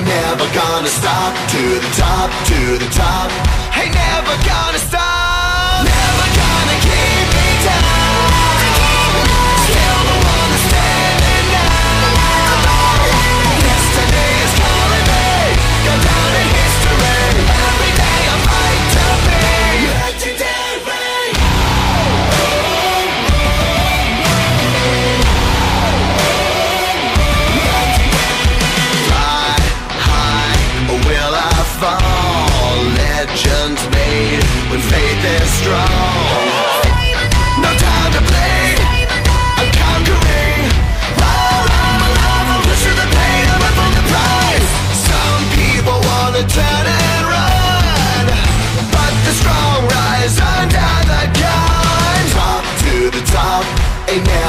ain't never gonna stop. To the top, to the top. Ain't never gonna stop. Never gonna keep me down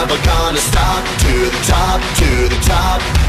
never gonna stop To the top, to the top.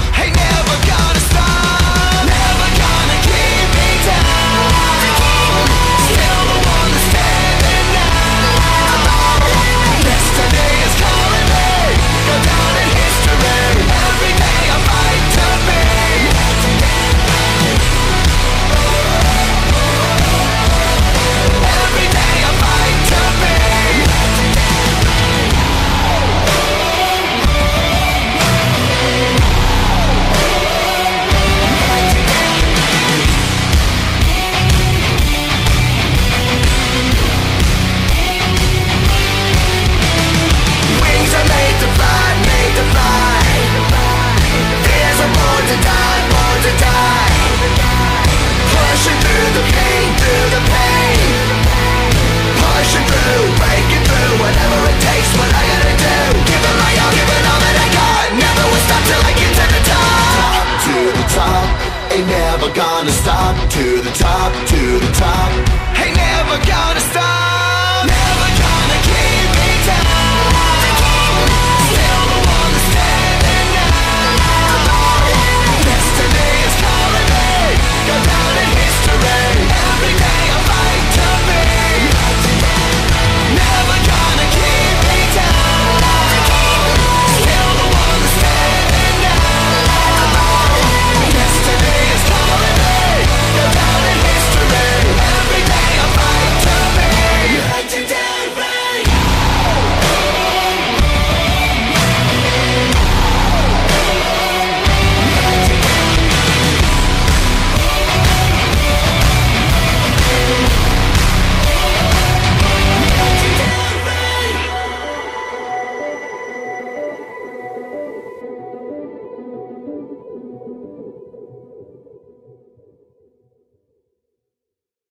top, to the top, to the top. Ain't never gonna stop.